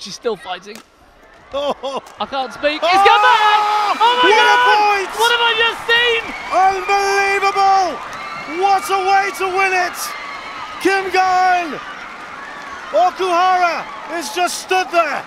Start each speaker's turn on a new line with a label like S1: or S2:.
S1: she's still fighting.
S2: Oh,
S1: I can't speak.
S2: Oh!
S1: He's come back! Oh my
S2: What a point!
S1: What have I just seen?
S2: unbelievable! What a way to win it! Kim Ga Eun! Okuhara has just stood there